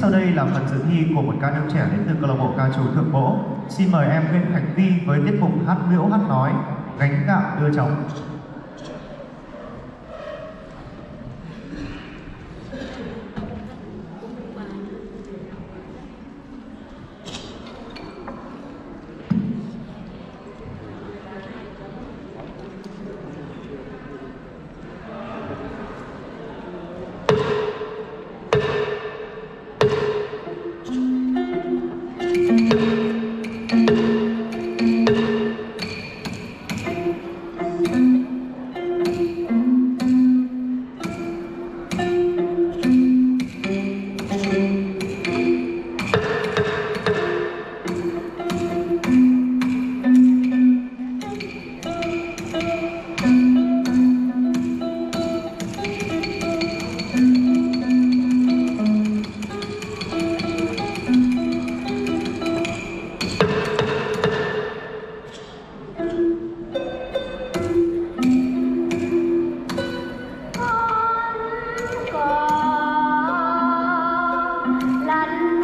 sau đây là phần dự thi của một ca nữ trẻ đến từ câu lạc bộ ca trù Thượng Bỗ. Xin mời em Nguyễn Khánh Vi với tiết mục hát liễu hát nói, gánh gạo đưa chồng. 蓝。